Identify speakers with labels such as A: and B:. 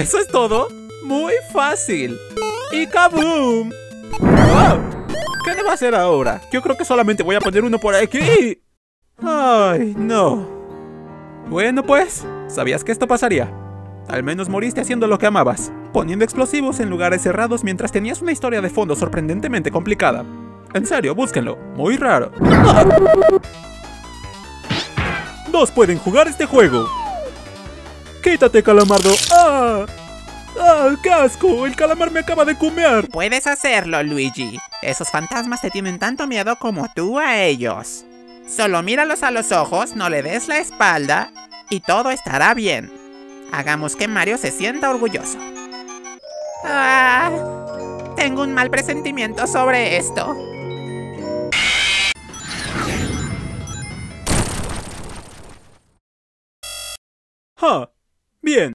A: ¿Eso es todo? Muy fácil. ¡Y kaboom! ¡Wow! ¿Qué debo hacer ahora? Yo creo que solamente voy a poner uno por aquí. Ay, no. Bueno pues, sabías que esto pasaría. Al menos moriste haciendo lo que amabas, poniendo explosivos en lugares cerrados mientras tenías una historia de fondo sorprendentemente complicada. En serio, búsquenlo. Muy raro. Dos pueden jugar este juego. Quítate, calamardo. ¡Ah! ¡Ah, qué asco! El calamar me acaba de comer.
B: Puedes hacerlo, Luigi. Esos fantasmas te tienen tanto miedo como tú a ellos. Solo míralos a los ojos, no le des la espalda y todo estará bien. Hagamos que Mario se sienta orgulloso. Ah, tengo un mal presentimiento sobre esto.
A: ¡Ja! Bien.